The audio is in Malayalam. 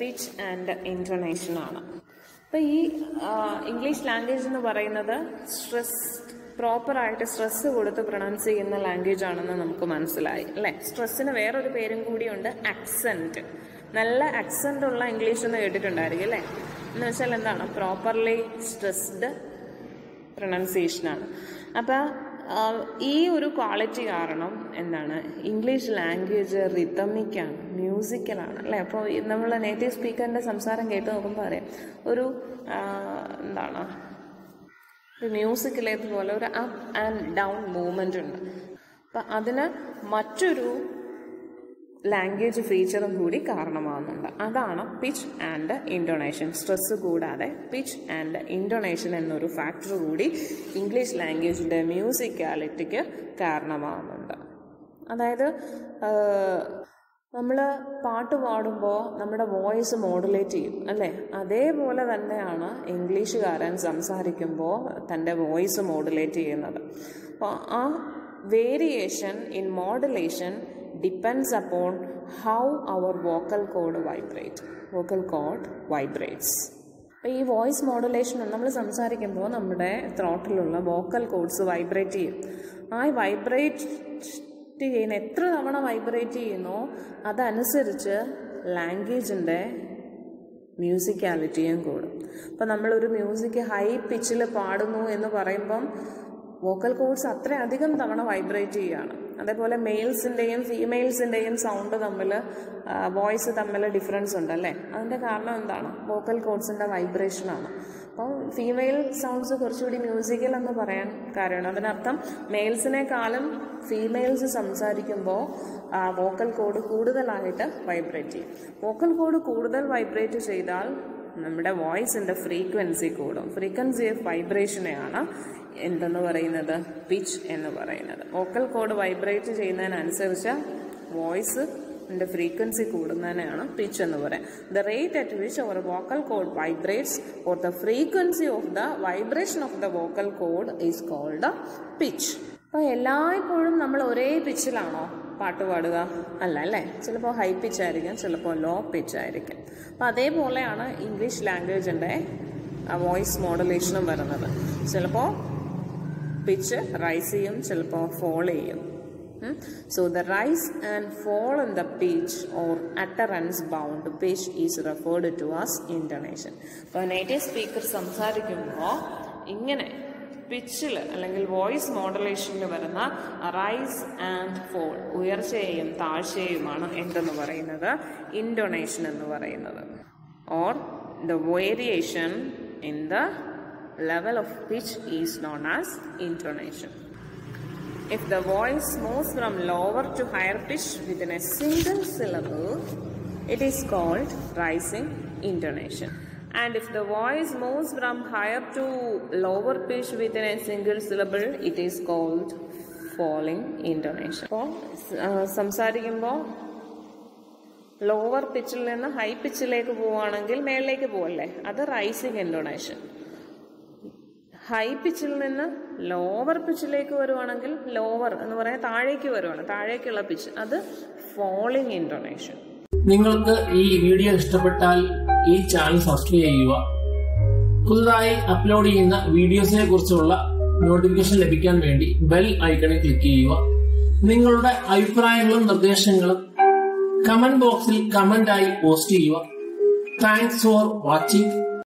പിച്ച് ആൻഡ് ആണ്. അപ്പോൾ ഈ ഇംഗ്ലീഷ് ലാംഗ്വേജ് എന്ന് പറയുന്നത് സ്ട്രെസ് പ്രോപ്പറായിട്ട് സ്ട്രെസ് കൊടുത്ത് പ്രൊണൗൺസ് ചെയ്യുന്ന ലാംഗ്വേജ് ആണെന്ന് നമുക്ക് മനസ്സിലായി അല്ലേ? സ്ട്രെസ്സിന് വേറൊരു പേരും കൂടിയുണ്ട് അക്സെന്റ് നല്ല അക്സെന്റ് ഉള്ള ഇംഗ്ലീഷ് എന്ന് കേട്ടിട്ടുണ്ടായിരിക്കും അല്ലേ? എന്ന് വെച്ചാൽ എന്താണ്? പ്രോപ്പർലി സ്ട്രെസ്ഡ് പ്രൊണൗൺസിയേഷനാണ് അപ്പോൾ ഈ ഒരു ക്വാളിറ്റി കാരണം എന്താണ്? ഇംഗ്ലീഷ് ലാംഗ്വേജ് റിതമിക്കാണ് മ്യൂസിക്കലാണ് അല്ലേ? അപ്പോൾ നമ്മൾ നേറ്റീവ് സ്പീക്കറിന്റെ സംസാരം കേട്ട് നോക്കുമ്പോൾ അറിയാം. ഒരു എന്താണ്? ഒരു മ്യൂസിക്കിലേതുപോലെ ഒരു അപ്പ് ആൻഡ് ഡൗൺ മൂവ്മെന്റ് ഉണ്ട്. അപ്പം അതിന് മറ്റൊരു ലാംഗ്വേജ് ഫീച്ചറും കൂടി കാരണമാകുന്നുണ്ട് അതാണ് പിച്ച് ആൻഡ് ഇന്റോണേഷൻ സ്ട്രെസ് കൂടാതെ പിച്ച് ആൻഡ് ഇന്റോണേഷൻ എന്നൊരു ഫാക്ടർ കൂടി ഇംഗ്ലീഷ് ലാംഗ്വേജിന്റെ മ്യൂസിക്കാലിറ്റിക്ക് കാരണമാകുന്നുണ്ട് അതായത് നമ്മൾ പാട്ട് പാടുമ്പോൾ നമ്മുടെ വോയിസ് മോഡുലേറ്റ് ചെയ്യും അല്ലേ? അതേപോലെ തന്നെയാണ് ഇംഗ്ലീഷുകാരൻ സംസാരിക്കുമ്പോൾ തന്റെ വോയിസ് മോഡുലേറ്റ് ചെയ്യുന്നത്. അപ്പോൾ ആ variation in modulation depends upon how our vocal cord vibrate vocal cord vibrates അപ്പോൾ ഈ വോയിസ് മോഡുലേഷൻ നമ്മൾ സംസാരിക്കുമ്പോൾ നമ്മുടെ ത്രോട്ടിലുള്ള വോക്കൽ കോഡ്സ് വൈബ്രേറ്റ് ചെയ്യും. ആ വൈബ്രേറ്റ് ചെയ്യുന്ന എത്ര തവണ വൈബ്രേറ്റ് ചെയ്യുന്നോ അതനുസരിച്ച് ലാംഗ്വേജിന്റെ മ്യൂസിക്കാലിറ്റിയും കൂടും. അപ്പം നമ്മളൊരു മ്യൂസിക് ഹൈ പിച്ചിൽ പാടുന്നു എന്ന് പറയുമ്പം വോക്കൽ കോഡ്സ് അത്രയധികം തവണ വൈബ്രേറ്റ് ചെയ്യുകയാണ്. അതേപോലെ മെയിൽസിന്റെയും ഫീമെയിൽസിന്റെയും സൗണ്ട് തമ്മിൽ വോയിസ് തമ്മിൽ ഡിഫറൻസ് ഉണ്ട് അല്ലേ? അതിന്റെ കാരണം എന്താണ്? വോക്കൽ കോഡ്സിന്റെ വൈബ്രേഷനാണ്. അപ്പോൾ ഫീമെയിൽ സൗണ്ട്സ് കുറച്ചുകൂടി മ്യൂസിക്കൽ എന്ന് പറയാൻ കാര്യമാണ് അതിനർത്ഥം മെയിൽസിനേക്കാളും ഫീമെയിൽസ് സംസാരിക്കുമ്പോൾ വോക്കൽ കോഡ് കൂടുതലായിട്ട് വൈബ്രേറ്റ് ചെയ്യും. വോക്കൽ കോഡ് കൂടുതൽ വൈബ്രേറ്റ് ചെയ്താൽ നമ്മുടെ വോയിസിന്റെ ഫ്രീക്വൻസി കൂടും. ഫ്രീക്വൻസി ഓഫ് വൈബ്രേഷനെയാണ് എന്തെന്ന് പറയുന്നത്? പിച്ച് എന്ന് പറയുന്നത്. വോക്കൽ കോഡ് വൈബ്രേറ്റ് ചെയ്യുന്നതിനനുസരിച്ച് വോയിസ് ന്റെ ഫ്രീക്വൻസി കൂടുന്നതിനാണ് പിച്ച് എന്ന് പറയാം the rate at which our vocal cord vibrates or the frequency of the vibration of the vocal cord is called pitch അപ്പോൾ എല്ലായ്പ്പോഴും നമ്മൾ ഒരേ പിച്ചിലാണോ പാട്ട് പാടുക അല്ല അല്ലേ? ചിലപ്പോൾ ഹൈ പിച്ച് ആയിരിക്കും ചിലപ്പോൾ ലോ പിച്ച് ആയിരിക്കും. അപ്പം അതേപോലെയാണ് ഇംഗ്ലീഷ് ലാംഗ്വേജിന്റെ വോയിസ് മോഡുലേഷനും വരുന്നത്. ചിലപ്പോൾ പിച്ച് റൈസ് ചെയ്യും ചിലപ്പോൾ ഫോൾ ചെയ്യും. So the rise and fall in the pitch or utterance bound pitch is referred to as intonation അപ്പോൾ നേറ്റീവ് സ്പീക്കർ സംസാരിക്കുമ്പോൾ ഇങ്ങനെ പിച്ചിൽ അല്ലെങ്കിൽ വോയിസ് മോഡുലേഷനിൽ വരുന്ന റൈസ് ആൻഡ് ഫോൾ ഉയർച്ചയെയും താഴ്ചയെയുമാണ് എന്തെന്ന് പറയുന്നത്? ഇൻഡൊണേഷൻ എന്ന് പറയുന്നത്. Or the variation in the level of pitch is known as intonation if the voice moves from lower to higher pitch within a single syllable it is called rising intonation And if the voice moves from higher to lower pitch within a single syllable, it is called falling intonation. അപ്പോൾ സംസാരിക്കുമ്പോൾ ലോവർ പിച്ചിൽ നിന്ന് ഹൈ പിച്ചിലേക്ക് പോവുകയാണെങ്കിൽ മേളിലേക്ക് പോവല്ലേ? അത് റൈസിങ് ഇൻഡോണേഷൻ ഹൈ പിച്ചിൽ നിന്ന് ലോവർ പിച്ചിലേക്ക് വരുവാണെങ്കിൽ ലോവർ എന്ന് പറയാൻ താഴേക്ക് വരുവാണ്. താഴേക്കുള്ള പിച്ച് അത് ഫോളിങ് ഇൻഡോണേഷൻ നിങ്ങൾക്ക് ഈ വീഡിയോ ഇഷ്ടപ്പെട്ടാൽ ഈ ചാനൽ സബ്സ്ക്രൈബ് ചെയ്യുക. പുതുതായി അപ്ലോഡ് ചെയ്യുന്ന വീഡിയോസിനെ കുറിച്ചുള്ള നോട്ടിഫിക്കേഷൻ ലഭിക്കാൻ വേണ്ടി ബെൽ ഐക്കണിൽ ക്ലിക്ക് ചെയ്യുക. നിങ്ങളുടെ അഭിപ്രായങ്ങളും നിർദ്ദേശങ്ങളും കമന്റ് ബോക്സിൽ കമന്റ് ആയി പോസ്റ്റ് ചെയ്യുക. Thanks for watching